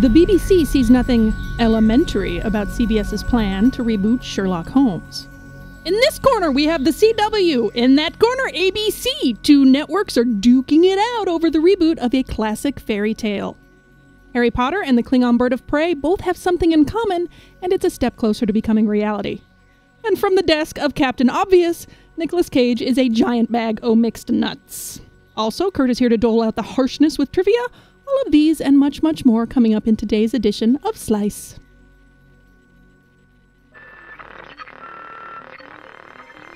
The BBC sees nothing elementary about CBS's plan to reboot Sherlock Holmes. In this corner, we have the CW. In that corner, ABC. Two networks are duking it out over the reboot of a classic fairy tale. Harry Potter and the Klingon Bird of Prey both have something in common, and it's a step closer to becoming reality. And from the desk of Captain Obvious, Nicolas Cage is a giant bag o' mixed nuts. Also, Kurt is here to dole out the harshness with trivia. All of these and much, much more coming up in today's edition of Slice.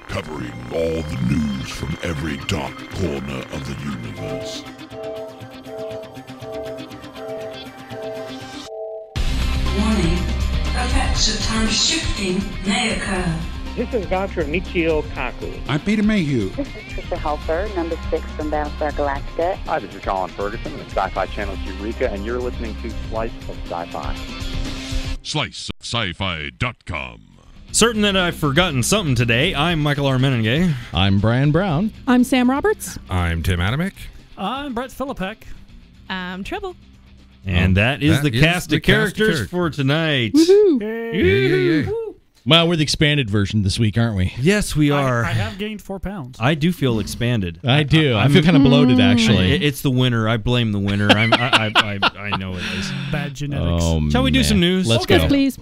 Covering all the news from every dark corner of the universe. Warning. Effects of time shifting may occur. This is Dr. Michio Kaku. I'm Peter Mayhew. This is Tricia Helfer, number six from Battlestar Galactica. Hi, this is Colin Ferguson with Sci-Fi Channel's Eureka, and you're listening to Slice of Sci-Fi. SliceofSci-Fi.com. Certain that I've forgotten something today, I'm Michael R. Mennenga. I'm Brian Brown. I'm Sam Roberts. I'm Tim Adamick. I'm Brett Philippek. I'm Treble. And oh, that is that the is cast the of cast characters characters. for tonight. Woohoo! Yeah, yeah, yeah. Well, we're the expanded version this week, aren't we? Yes, we are. I, I have gained four pounds. I do feel expanded. I do. I, I'm- feel kind of bloated, mm. actually. It- it's the winter. I blame the winter. I'm, I, I, I, I know it is. Bad genetics. oh, Shall we do man. some news? Let's Yes, go. please.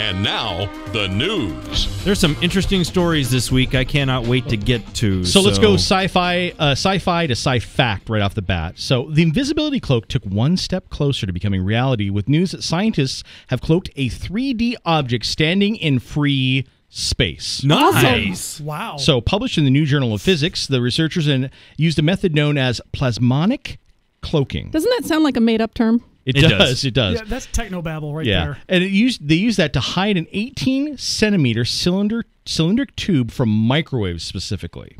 And now, the news. There's some interesting stories this week. I cannot wait to get to. So, let's go sci-fi, uh, sci-fi to sci-fact right off the bat. So the invisibility cloak took one step closer to becoming reality with news that scientists have cloaked a 3D object standing in free space. Nice. Wow. So, published in the New Journal of Physics, the researchers in, used a method known as plasmonic cloaking. Doesn't that sound like a made up term? It, It does, does. It does. yeah, that's technobabble right yeah, there. and it used they use that to hide an 18 centimeter cylinder cylindric tube from microwaves specifically.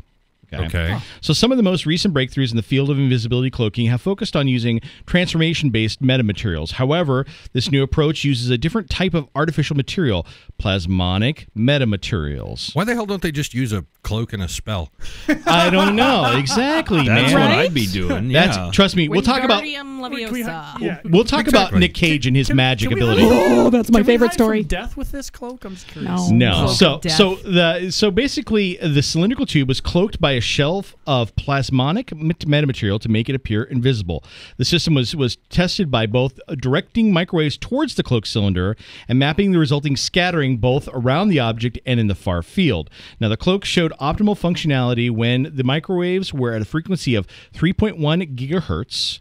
Okay. So some of the most recent breakthroughs in the field of invisibility cloaking have focused on using transformation-based metamaterials. However, this new approach uses a different type of artificial material, plasmonic metamaterials. Why the hell don't they just use a cloak and a spell? I don't know exactly, That's man. what Right? I'd be doing. Yeah. That's trust me. We'll talk about Wingardium We, yeah. We'll talk about Nick Cage and his Can- magic can ability. hide- Oh, that's my Can we favorite hide story. From death with this cloak? I'm just curious. No. No. So so the so basically the cylindrical tube was cloaked by a shelf of plasmonic metamaterial to make it appear invisible. The system was was tested by both directing microwaves towards the cloak cylinder and mapping the resulting scattering both around the object and in the far field. Now the cloak showed optimal functionality when the microwaves were at a frequency of 3.1 gigahertz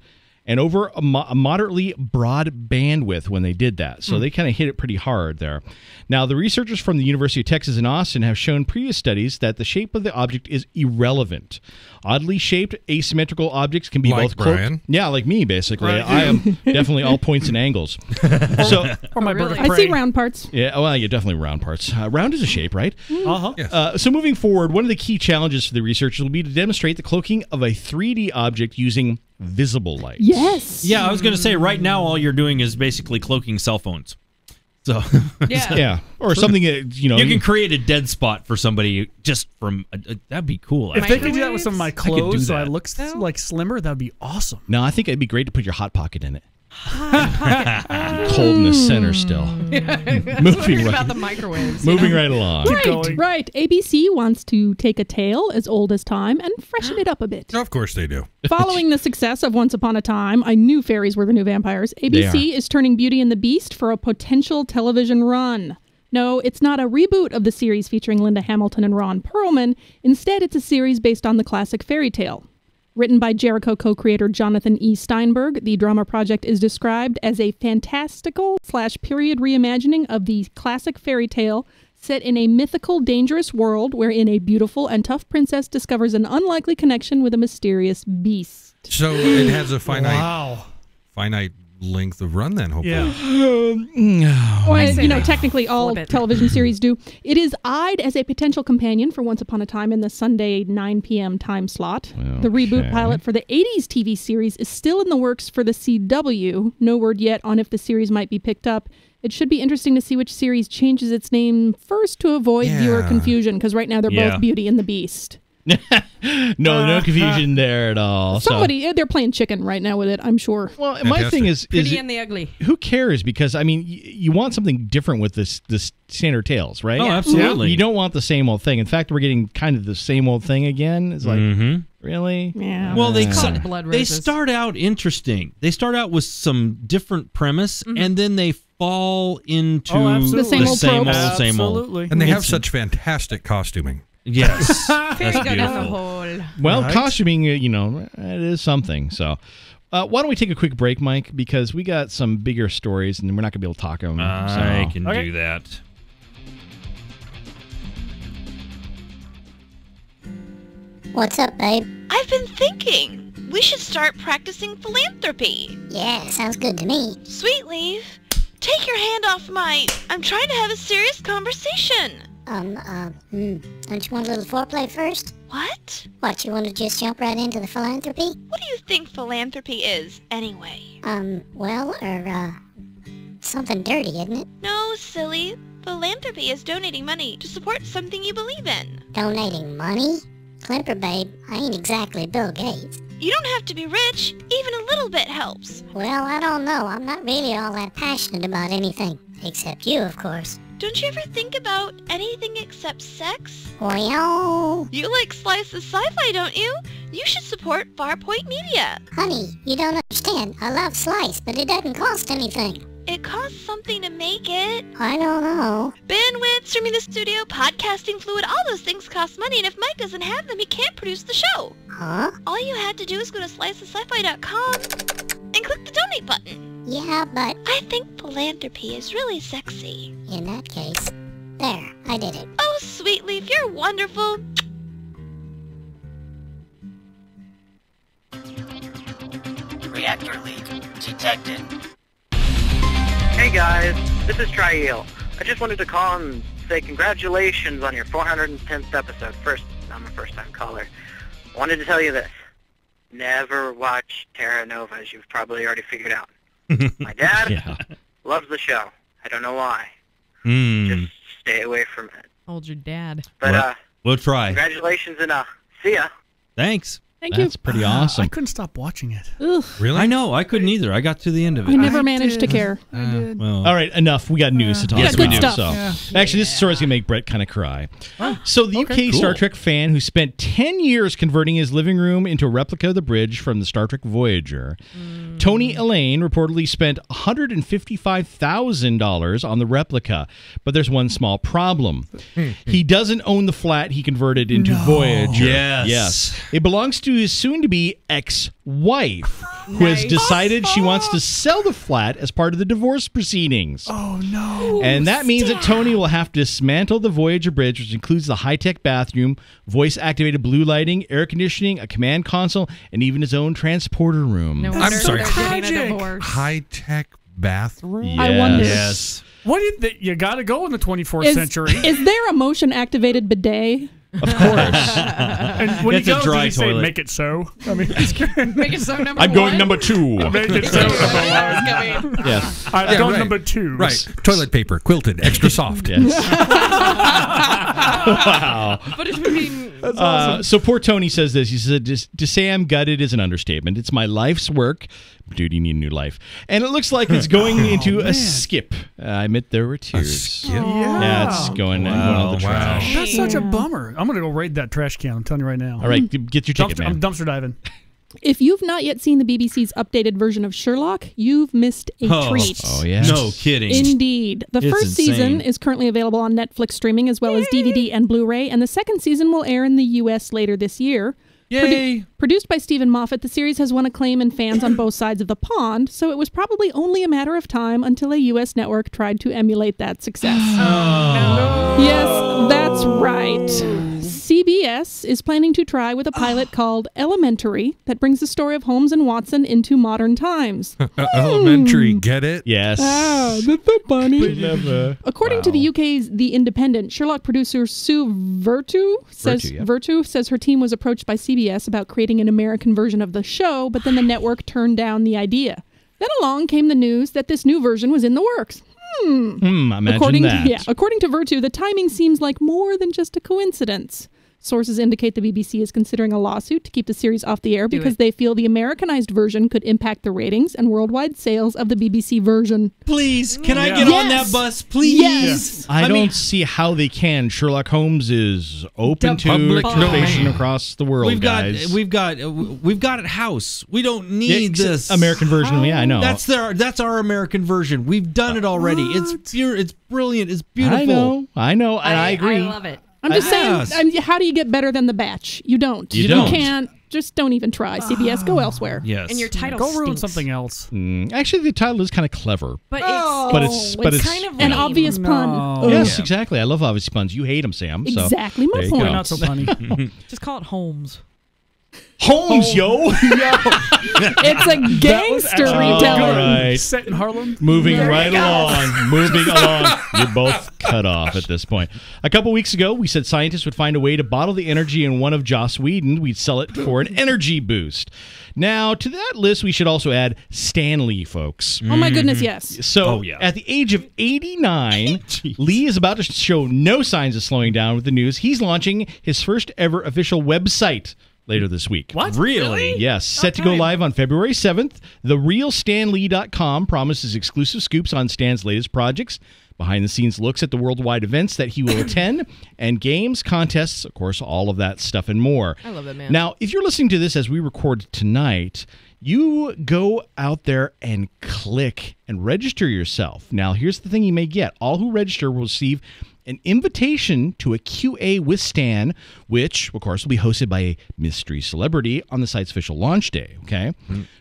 and over a, mo- a moderately broad bandwidth when they did that. So they kind of hit it pretty hard there. Now, the researchers from the University of Texas in Austin have shown previous studies that the shape of the object is irrelevant. Oddly shaped asymmetrical objects can be Like both cloaked- Brian? Yeah, like me basically. Right. I am definitely all points and angles. so Or my Oh, bird really? I see round parts. yeah, well, yeah, definitely round parts. Uh, round is a shape, right? Uh-huh. Yes. Uh, so moving forward, one of the key challenges for the researchers will be to demonstrate the cloaking of a 3D object using visible light. Yes. Yeah, I was going to say right now all you're doing is basically cloaking cell phones. So Yeah. Yeah, or something that you know. you can create a dead spot for somebody just from uh, uh, that'd be cool. If actually. they could do that with some of my could do clothes so I that. look s- like slimmer, that'd be awesome. no, I think it'd be great to put your hot pocket in it. Cold in the center still. moving about right, the microwaves. you moving know? right along. Right, going. right. ABC wants to take a tale as old as time and freshen it up a bit. of course they do. Following the success of Once Upon a Time, I knew fairies were the new vampires. ABC is turning Beauty and the Beast for a potential television run. No, it's not a reboot of the series featuring Linda Hamilton and Ron Perlman. Instead, it's a series based on the classic fairy tale. Written by Jericho co creator Jonathan E. Steinberg, the drama project is described as a fantastical slash period reimagining of the classic fairy tale set in a mythical, dangerous world wherein a beautiful and tough princess discovers an unlikely connection with a mysterious beast. So it has a finite Wow. finite length of run then, hopefully. Yeah. Well, you know, they technically all television series do. It is eyed as a potential companion for Once Upon a Time in the Sunday 9 p.m. time slot. The reboot pilot for the 80s TV series is still in the works for the CW. No word yet on if the series might be picked up. It should be interesting to see which series changes its name first to avoid viewer confusion, because right now they're Yeah. both Beauty and the Beast. No, no confusion there at all. Somebody, eh, they're playing chicken right now with it. I'm sure. Well, my thing is, is Pretty it- and the ugly. who cares? Because I mean, y- you want something different with this this standard tales, right? Oh, absolutely. You don't want the same old thing. In fact, we're getting kind of the same old thing again. It's like, Mhm. really? Yeah. Well, they Uh, Call it blood they start out interesting. They start out with some different premise, and then they fall into Oh. The same old same old, same old. Absolutely. And they have It's- such fantastic costuming. Yes, that's good as a beautiful. Well, Right. costuming, uh, you know, it is something. So, uh, why don't we take a quick break, Mike? Because we got some bigger stories, and we're not going to be able to talk them. I so. can Okay. do that. What's up, babe? I've been thinking we should start practicing philanthropy. Yeah, sounds good to me. Sweet Leaf, take your hand off my. I'm trying to have a serious conversation. Um, uh, hmm. Don't you want a little foreplay first? What? What, you want to just jump right into the philanthropy? What do you think philanthropy is, anyway? Um, well, or, uh, something dirty, isn't it? No, silly. Philanthropy is donating money to support something you believe in. Donating money? Climper, babe, I ain't exactly Bill Gates. You don't have to be rich. Even a little bit helps. Well, I don't know. I'm not really all that passionate about anything. Except you, of course. Don't you ever think about anything except sex? Well, You like Slice of Sci-Fi, don't you? You should support Farpoint Media. honey, you don't understand. I love Slice, but it doesn't cost anything. It costs something to make it. I don't know. Bandwidth, streaming the studio, podcasting fluid, all those things cost money, and if Mike doesn't have them, he can't produce the show. Huh? All you had to do is go to sliceofsci-fi.com and click the donate button. Yeah, but I think philanthropy is really sexy. in that case, there, I did it. Oh, Sweet Leaf, you're wonderful. Reactor leak detected. Hey guys, this is Triel. I just wanted to call and say congratulations on your 410th episode. First, I'm a first-time caller. I Wanted to tell you this. Never watch Terra Nova, as you've probably already figured out. My dad Yeah. loves the show. I don't know why. Hmm. Stay away from it. Hold your dad. But, Well, uh, we'll try. congratulations and, uh, see ya. Thanks. Thank That's you. pretty awesome. I couldn't stop watching it. Ugh, Really? I know. I couldn't either. I got to the end of it. I never I managed to did. care. Uh, well, All right, enough. We got news to talk Yes, about. we do. So, stuff. actually, this story's gonna make Brett kind of cry. So, the UK Star. Trek fan who spent ten years converting his living room into a replica of the bridge from the Star Trek Voyager, Tony Alleyne reportedly spent one hundred and fifty-five thousand dollars on the replica. But there's one small problem: he doesn't own the flat he converted into Voyager. Yes. yes, it belongs to his soon-to-be ex-wife, who has decided she wants to sell the flat as part of the divorce proceedings. Oh no. And that means that Tony will have to dismantle the Voyager bridge, which includes the high tech bathroom, voice activated blue lighting, air conditioning, a command console, and even his own transporter room. No I'm sorry. they're getting a Tragic. divorce. High tech bathroom? I wonder. yes. What do you? You got to go in the 24th Is, century. is there a motion activated bidet? Of course. and when It's he a goes, dry does he say, toilet. make it so? I mean, Make it so number I'm going one. number two. make it so. number one. yes. I've Yeah, done right. number two. Right. Toilet paper, quilted, extra soft. Yes. Wow. But it's mean. Uh, so poor Tony says this. He said, to say I'm gutted is an understatement. It's my life's work. Dude, you need a new life. And it looks like it's going into a skip. Uh, I admit there were tears. skip? Yeah. Yeah, it's going, going on the Wow, wow. trash. That's such a bummer. I'm gonna go raid that trash can. I'm telling you right now. All right, get your ticket, Dumpster, I'm dumpster diving. If you've not yet seen the BBC's updated version of Sherlock, you've missed a Oh. treat. Oh yeah. No kidding. Indeed. The It's first season is currently available on Netflix streaming as well as DVD and Blu ray, and the second season will air in the U.S. later this year. Yay. Produced by Steven Moffat, the series has won acclaim and fans on both sides of the pond, so it was probably only a matter of time until a U.S. network tried to emulate that success. Oh, yes, that's right. CBS is planning to try with a pilot called Elementary that brings the story of Holmes and Watson into modern times. Elementary, get it? Yes. Ah, that's so funny. Never. According to the UK's The Independent, Sherlock producer Sue Vertue says Vertue, yeah. Vertue says her team was approached by CBS about creating an American version of the show, but then the network turned down the idea. Then along came the news that this new version was in the works. Hmm. Hmm, imagine according that. To, yeah, according to Vertue, the timing seems like more than just a coincidence. Sources indicate the BBC is considering a lawsuit to keep the series off the air Do because it. they feel the Americanized version could impact the ratings and worldwide sales of the BBC version. Please, can I Yeah. get on that bus, please? Yes. I, don't mean, see how they can. Sherlock Holmes is open to public participation domain. across the world, we've got guys. we've got uh, we've got it house. We don't need ex- this American version. Yeah, I know. That's their that's our American version. We've done it already. It's pure. It's brilliant. It's beautiful. I know. I know, and I, agree. I love it. I'm just Yes. saying, I'm, how do you get better than the batch? You don't. You don't. can't. Just don't even try. CBS, go elsewhere. Yes. And your title Go ruin something else. Mm, actually, the title is kind of clever. But Oh, But it's- but it's- kind of an lame. obvious pun. Oh. Yes, exactly. I love obvious puns. You hate them, Sam. So. Exactly my there point. not so funny. Just call it Holmes. Holmes, yo. yo. It's a gangster actually retelling. right. Set in Harlem. Moving There right along. Moving along. You're both cut off at this point. A couple weeks ago, we said scientists would find a way to bottle the energy in one of Joss Whedon. We'd sell it for an energy boost. Now, to that list, we should also add Stan Lee, folks. Oh my mm-hmm. goodness, yes. So, Oh, yeah. at the age of 89, Lee is about to show no signs of slowing down with the news. He's launching his first ever official website later this week. What? Really? Yes, set to go time. live on February 7th. TheRealStanLee.com promises exclusive scoops on Stan's latest projects, behind the scenes looks at the worldwide events that he will attend, and games, contests, of course, all of that stuff and more. I love that man. Now, if you're listening to this as we record tonight, you go out there and click and register yourself. Now, here's the thing you may get all who register will receive an invitation to a QA with Stan, which, of course, will be hosted by a mystery celebrity on the site's official launch day. Okay.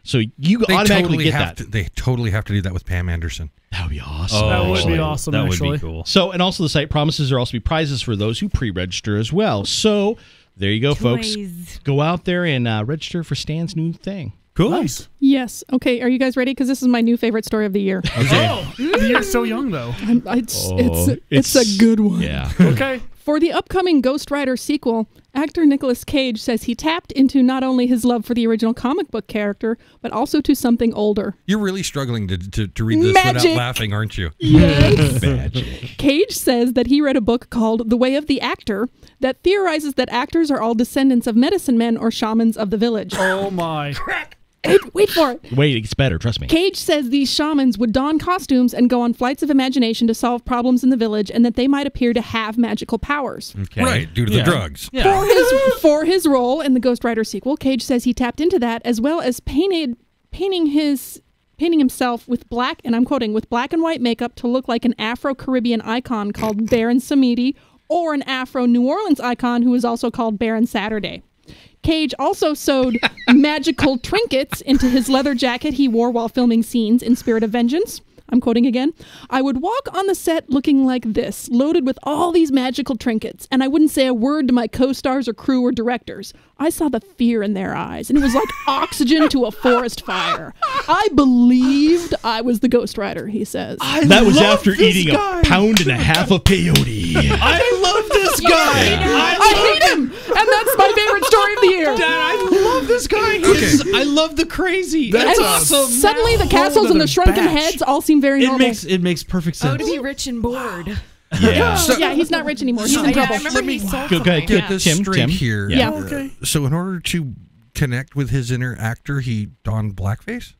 So you They automatically totally get have that. To, they totally have to do that with Pam Anderson. That would be awesome. That would be awesome, That actually. would be cool. So, and also the site promises there will also be prizes for those who pre-register as well. So, there you go, folks. Go out there and uh, register for Stan's new thing. Cool. Nice. Yes. Okay. Are you guys ready? Because this is my new favorite story of the year. Oh, you're so young though. I'm- it's, Oh, it's, it's a good one. Yeah. Okay. For the upcoming Ghost Rider sequel, actor Nicolas Cage says he tapped into not only his love for the original comic book character, but also to something older. You're really struggling to, to, to read this Magic. without laughing, aren't you? Yes. Magic. Cage says that he read a book called The Way of the Actor that theorizes that actors are all descendants of medicine men or shamans of the village. Oh my. Wait, wait for it. Wait, it's better. Trust me. Cage says these shamans would don costumes and go on flights of imagination to solve problems in the village and that they might appear to have magical powers. Okay. Right, due to Yeah. the drugs. Yeah. For his for his role in the Ghost Rider sequel, Cage says he tapped into that as well as painted painting his painting himself with black and I'm quoting with black and white makeup to look like an Afro-Caribbean icon called Baron Samedi or an Afro New Orleans icon who is also called Baron Saturday. Cage also sewed magical trinkets into his leather jacket he wore while filming scenes in Spirit of Vengeance. I'm quoting again. I would walk on the set looking like this, loaded with all these magical trinkets, and I wouldn't say a word to my co stars or crew or directors. I saw the fear in their eyes, and it was like oxygen to a forest fire. I believed I was the Ghost Rider, he says. I that was after eating guy. a pound and a half of peyote. I love this guy. I hate him, and that's my favorite story of the year. Dad, I love this guy. He's- I love the crazy. That's and awesome. suddenly the castles and the shrunken batch. heads all seem very It normal. makes it makes perfect sense. Oh, sense. to be rich and bored. yeah. yeah, he's not rich anymore. He's Oh, in yeah, trouble. I remember Let me he sold Go- go. Get Yeah. this Tim, straight Tim. here. Yeah. Okay. So in order to connect with his inner actor, he donned blackface?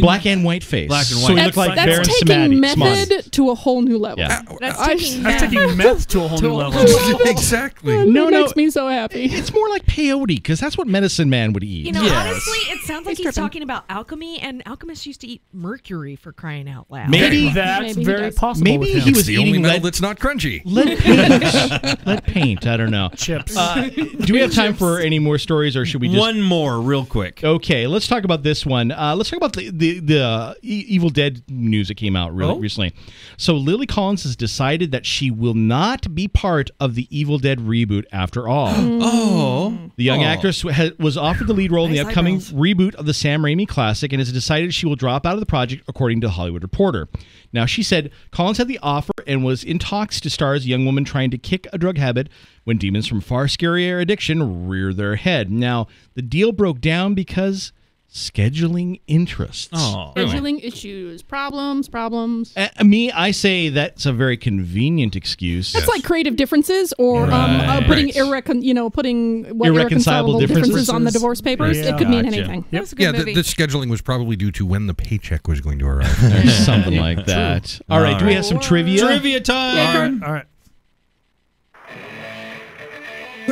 Black and white face. Black and So white. he looked like Baron That's taking Samedi. method to a whole new level. Yeah. That's I- taking That's meth. taking meth to a whole new level. exactly. No, that no. makes me so happy. It's more like peyote because that's what medicine man would eat. You know, Yes. honestly, it sounds like He's he's talking about alchemy, and alchemists used to eat mercury for crying out loud. Maybe- That's Maybe very does. possible. Maybe with he was It's the only eating metal lead, that's not crunchy. lead paint. lead paint. I don't know. chips. Uh, do we have time for any more stories, or should we just? One more, real quick. Okay, let's talk about this one. Uh, let's talk about the the, the uh, e- Evil Dead news that came out really Oh? recently. So Lily Collins has decided that she will not be part of the Evil Dead reboot after all. Oh, The young Oh. actress ha- was offered the lead role in the upcoming eyebrows. reboot of the Sam Raimi classic and has decided she will drop out of the project, according to the Hollywood Reporter. Now, she said Collins had the offer and was in talks to star as a young woman trying to kick a drug habit when demons from far scarier addiction rear their head. Now, the deal broke down because scheduling interests. Oh, Scheduling issues, problems, problems. Uh, me, I say that's a very convenient excuse. That's like creative differences, or um, uh, Right. putting irrecon- you know, putting what Irreconcilable irreconcilable differences. on the divorce papers. Yeah. It could mean Gotcha. anything. Yep. Yeah, the, the scheduling was probably due to when the paycheck was going to arrive. Something like that. All right, do we have some trivia? Trivia time. All right. All right.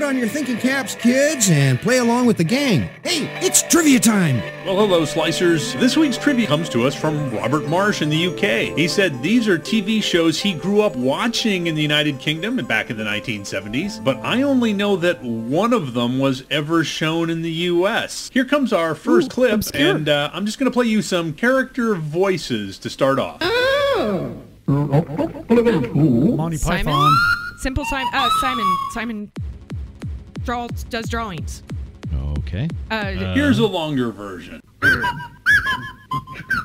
Put on your thinking caps, kids, and play along with the gang. Hey, it's trivia time! Well, hello, Slicers. This week's trivia comes to us from Robert Marsh in the UK. He said these are TV shows he grew up watching in the United Kingdom back in the 1970s, but I only know that one of them was ever shown in the US. Here comes our first clip, and uh, I'm just going to play you some character voices to start off. Oh! Monty Simon? Python. Simple Simon. Uh, Simon. Simon draws does drawings. Okay. Uh, Here's a longer version.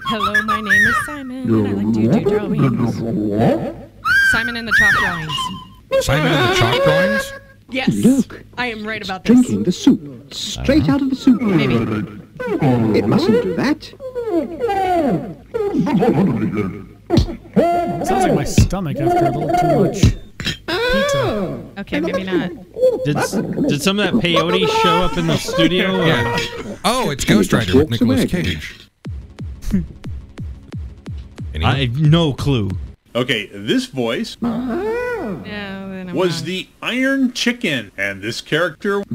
hello, my name is Simon. and I like to do drawings. Simon and the chalk drawings. Simon and the chalk drawings? Yes. Look, I am right about this. Drinking the soup. Straight out of the soup. Maybe. It mustn't do that. Sounds like my stomach after a little too much pizza. Oh. Okay, maybe not. Did, did some of that peyote show up in the studio? Yeah. Oh, it's Ghost Rider with walks Nicolas away. Cage. I have no clue. Okay, this voice oh. Yeah, was wrong. the Iron Chicken, and this character was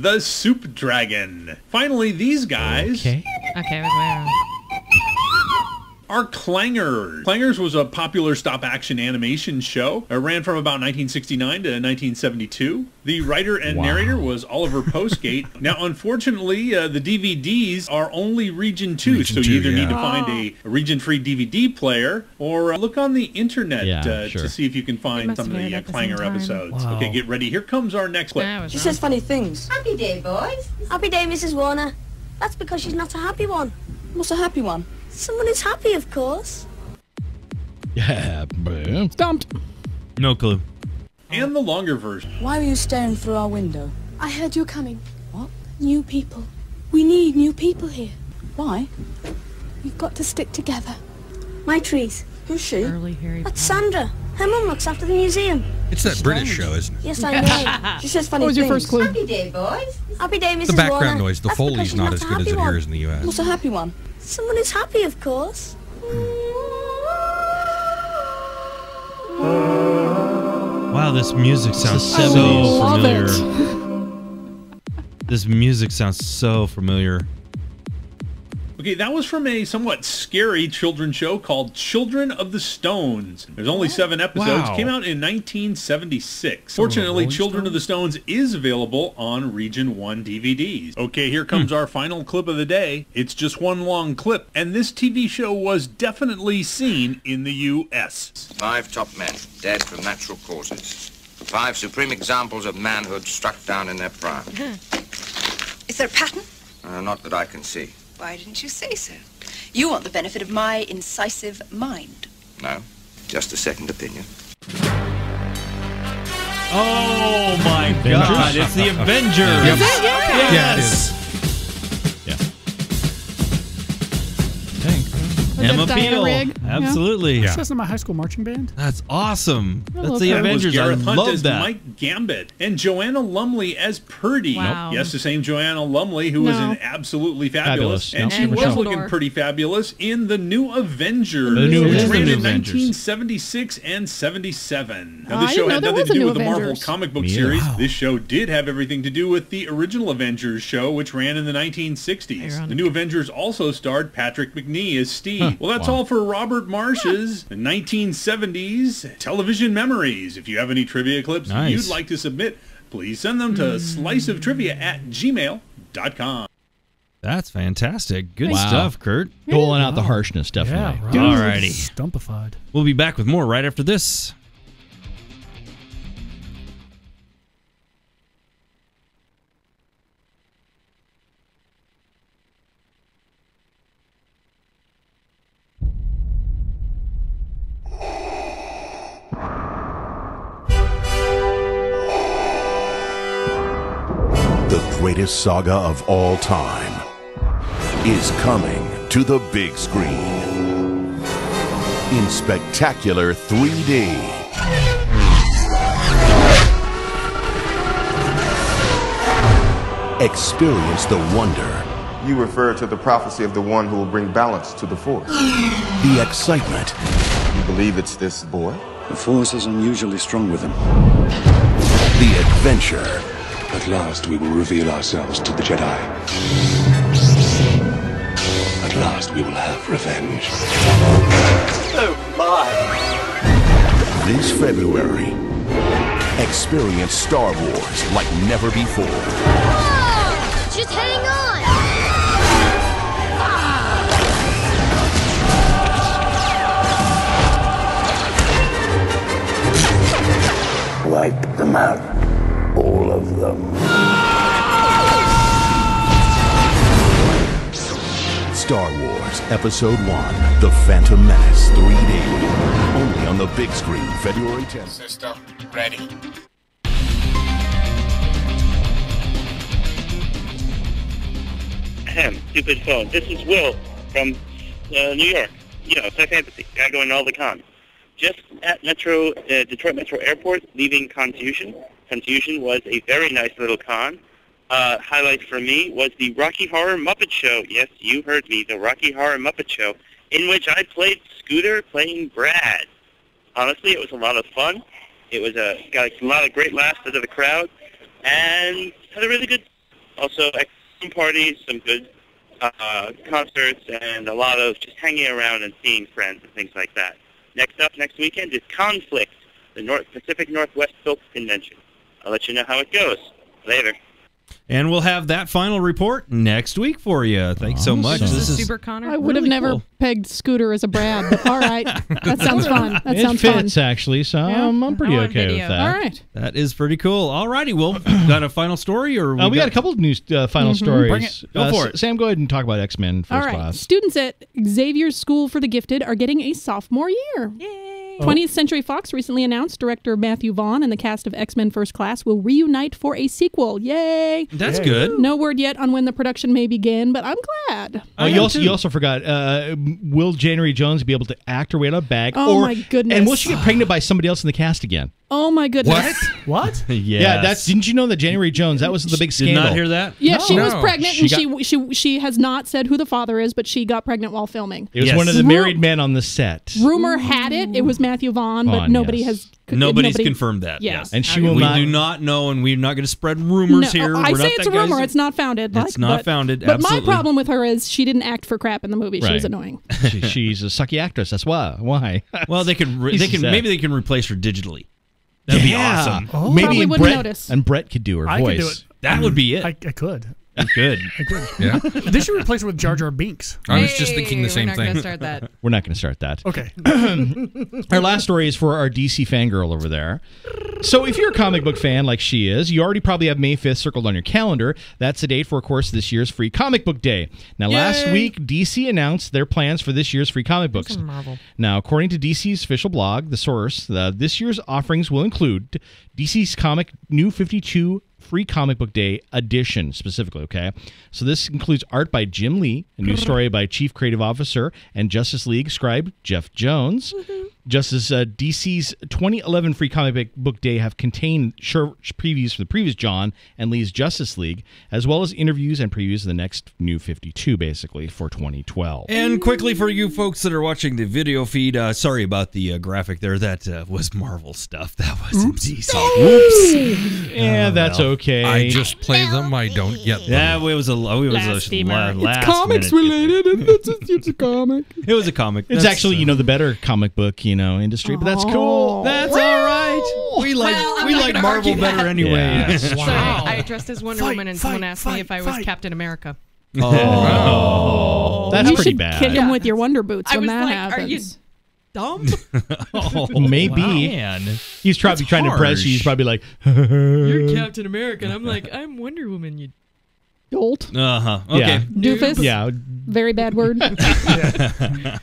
the Soup Dragon. Finally, these guys Okay. Okay, are Clangers. Clangers was a popular stop-action animation show. It ran from about 1969 to 1972. The writer and narrator was Oliver Postgate. now, unfortunately, uh, the DVDs are only Region 2, Region so you 2, either need to find a, a region-free DVD player or uh, look on the internet Yeah, uh, sure. to see if you can find some of the uh, aired the Clanger episodes. Wow. Okay, get ready. Here comes our next clip. I She wrong. says funny things. Happy day, boys. Happy day, Mrs. Warner. That's because she's not a happy one. What's a happy one? Someone who's happy, of course. Yeah. bruh. Stumped. No clue. And the longer version. Why were you staring through our window? I heard you were coming. What? New people. We need new people here. Why? We've got to stick together. My trees. Who's she? Early Harry That's Potter. Sandra. Her mum looks after the museum. It's that British show, isn't it? Yes, I know. She says funny What was your things. first clue? Happy day, boys. happy day, Mrs. The background Warner. noise, the That's Foley's she's not as good as it one. hears in the U.S. What's a happy one? Someone who's happy, of course. Wow, this music sounds so familiar. This music sounds so familiar. Okay, that was from a somewhat scary children's show called Children of the Stones. There's only seven episodes. Wow. Came out in 1976. Fortunately, Children of the Stones is available on Region 1 DVDs. Okay, here comes our final clip of the day. It's just one long clip, and this TV show was definitely seen in the U.S. Five top men dead from natural causes. Five supreme examples of manhood struck down in their prime. Is there a pattern? Uh, not that I can see. Why didn't you say so? You want the benefit of my incisive mind. No, just a second opinion. Oh my God! It's the Avengers. Yep. Okay. Yeah, it is. Emma Diana Peel. Rigg. Yeah. Absolutely. This isn't my high school marching band. That's awesome. That's the that. That was Avengers. I Gareth Hunt love as that. Mike Gambit and Joanna Lumley as Purdey. Wow. Yes, the same Joanna Lumley who was No. an absolutely fabulous, Fabulous, and yeah. she And was Dumbledore. looking pretty fabulous in the New Avengers, The New which Avengers. ran in 1976 and 77. Now, this I show had nothing to do with the Marvel Avengers. comic book series. Wow. This show did have everything to do with the original Avengers show, which ran in the 1960s. Ironic. The New Avengers also starred Patrick Macnee as Steed. Huh. Well, that's Wow. all for Robert Marsh's 1970s television memories. If you have any trivia clips Nice. you'd like to submit, please send them to sliceoftrivia at gmail.com. That's fantastic. Good Wow. stuff, Kurt. Doling out the harshness, definitely. Yeah, right. Alrighty. Stumpified. We'll be back with more right after this. Greatest saga of all time is coming to the big screen in spectacular 3D. Experience the wonder, You refer to the prophecy of the one who will bring balance to the force. the excitement, You believe it's this boy? The force is unusually strong with him. the adventure, At last, we will reveal ourselves to the Jedi. At last, we will have revenge. Oh my! this February. Experience Star Wars like never before. Ah! Just hang on! Wipe them out. All of them. Star Wars Episode 1 The Phantom Menace 3D. Only on the big screen, February 10th. System ready. Ahem, stupid phone. This is Will from uh, New York. You know, High Fantasy. Guy going to all the cons. Just at Metro, uh, Detroit Metro Airport, leaving Confusion. Confusion was a very nice little con. Uh, highlight for me was the Rocky Horror Muppet Show. Yes, you heard me, the Rocky Horror Muppet Show, in which I played Scooter playing Brad. Honestly, it was a lot of fun. It was a got a lot of great laughs out of the crowd, and had a really good. Also, some parties, some good uh, concerts, and a lot of just hanging around and seeing friends and things like that. Next up, next weekend is ConFlikt, the North Pacific Northwest Folk Convention. I'll let you know how it goes. Later. And we'll have that final report next week for you. Thanks so much. This This is is Super Connor. I would have never cool. pegged Scooter as a Brad, but all right. That sounds fun. That it sounds fun. fits actually, so Yeah. um, I'm pretty I want okay video. with that. All right. that is pretty cool. Alrighty, well, got a final story or Uh, we got a couple of news uh, final stories. Bring it. Go Uh, for it. Sam, go ahead and talk about X Men All First right. Class. Students at Xavier's School for the Gifted are getting a sophomore year. Yay. 20th Century Fox recently announced director Matthew Vaughn and the cast of X Men First Class will reunite for a sequel. Yay! That's good. No word yet on when the production may begin, but I'm glad. Oh, you also you also forgot. Uh, will January Jones be able to act her way out of a bag? Oh, or, my goodness. And will she get pregnant by somebody else in the cast again? Oh my goodness. What? Yes. Yeah, that's. Didn't you know that January Jones? That was the big scandal. Did scandal. not hear that? Yeah, she was pregnant, She and she she she has not said who the father is, but she got pregnant while filming. It was Yes. one of the married men on the set, Rumor had it it was Matthew Vaughn, but nobody yes. has. Nobody's nobody- confirmed that. Yeah. Yes. and she Okay. will we not. do not know, and we're not going to spread rumors No, here. I We're say not it's that a rumor. It's not founded. It's not founded, But my problem with her is she didn't act for crap in the movie. She was annoying. she, she's a sucky actress. That's why. Why? Well, they could. Re- they can. sad. Maybe they can replace her digitally. That'd be awesome. Oh. Maybe Probably and wouldn't Brett, notice. and Brett could do her I voice. could do it. That would be it. I, I could. You could. I could. Yeah. They should replace it with Jar Jar Binks. I was just thinking the Hey, same we're not thing. Gonna start that. We're not going to start that. Okay. Our last story is for our DC fangirl over there. So, if you're a comic book fan like she is, you already probably have May 5th circled on your calendar. That's the date for, of course, this year's free comic book day. Now, last week, DC announced their plans for this year's free comic books. Marvel. Now, according to DC's official blog, The Source, the, this year's offerings will include DC's comic New 52 Free Comic Book Day edition, specifically, okay? So this includes art by Jim Lee, a new story by Chief Creative Officer and Justice League scribe Geoff Johns. Mm-hmm. Just as uh, DC's 2011 Free Comic Book Day have contained short previews for the previous Johns and Lee's Justice League, as well as interviews and previews of the next New 52, basically, for 2012. And quickly for you folks that are watching the video feed, uh, sorry about the uh, graphic there. That uh, was Marvel stuff. That wasn't DC. Oops. Yeah, that's well. okay. I just play them. I don't get them. Yeah, it was a it was a Blasphemer. la- It's comics minute. related, it's, a, it's a comic. It was a comic. It's That's, actually, uh, you know, the better comic book, you know, industry, but that's cool. Oh. That's all right. We like Well, I'm we not like gonna Marvel argue better that. anyway. Yeah. Sorry, Wow. I dressed as Wonder Fight, Woman and fight, someone asked me if I was fight. Captain America. Oh. oh. That's you pretty should bad. kick him with your Wonder Boots I when was that like, happens. are you dumb? Oh, Maybe. man. He's probably That's trying to impress you. He's harsh. probably like, You're Captain America. And I'm like, I'm Wonder Woman, you Dolt. Uh huh. Okay. Yeah. Doofus. yeah, Very bad word.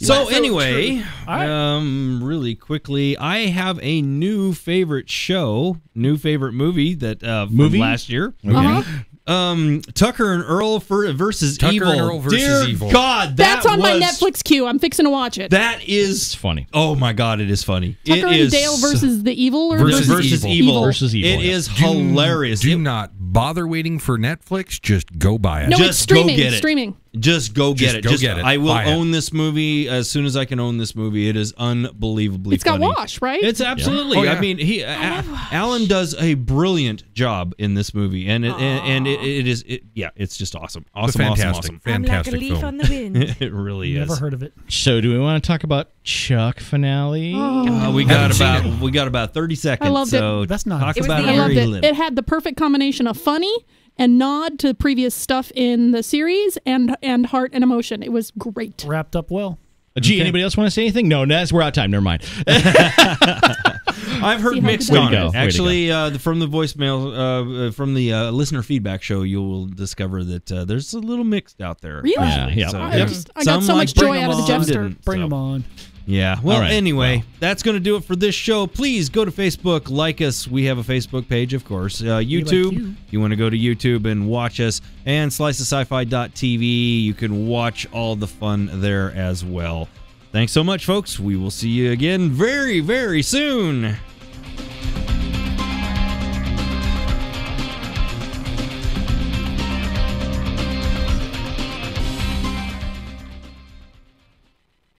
So So anyway, true. Um, really quickly, I have a new favorite show, new favorite movie that uh, from Movie? last year. Okay. Uh-huh. Um, Tucker and Earl for, versus Tucker Evil. and Earl versus Dear Evil. God, that That's on my was- Netflix queue. I'm fixing to watch it. That is funny. Oh my God, it is funny. Tucker it and is Dale versus the evil or versus, versus, versus evil. Versus evil, It yeah. is Do- hilarious. Do It- not bother waiting for Netflix. Just go buy it. No, Just it's streaming. go get it. Streaming. Just go get Just it. go Just get it. I will Buy it. own this movie as soon as I can own this movie. It is unbelievably It's got funny. Wash, right? It's absolutely. Oh, yeah. I mean, he A- Alan does a brilliant job in this movie, and it, and, and it, it is it, yeah, it's just awesome, awesome, awesome, fantastic, awesome. fantastic I'm like a leaf film. on the wind. it really is. Never is. heard of it. So, do we want to talk about Chuck finale? Uh, we Haven't got seen about we got about thirty seconds. I loved it. so That's not- talk It was about the it I loved very it. little. It had the perfect combination of funny and nod to previous stuff in the series and and heart and emotion. It was great. Wrapped up well. Gee, anybody else want to say anything? No, that's we're out of time. Never mind. I've heard how mixed good on it is. it. Actually, uh, from the voicemail, uh, uh, from the uh, listener feedback show, you will discover that uh, there's a little mixed out there. Really? Yeah, yeah. So, I, just, I got so much liked joy out of the some Jeffster. Bring so. them on. Yeah. Well, All right. anyway, that's going to do it for this show. Please go to Facebook, like us. We have a Facebook page, of course. Uh, YouTube, you. you want to go to YouTube and watch us, and sliceofsci-fi.tv. You can watch all the fun there as well. Thanks so much, folks. We will see you again very, very soon.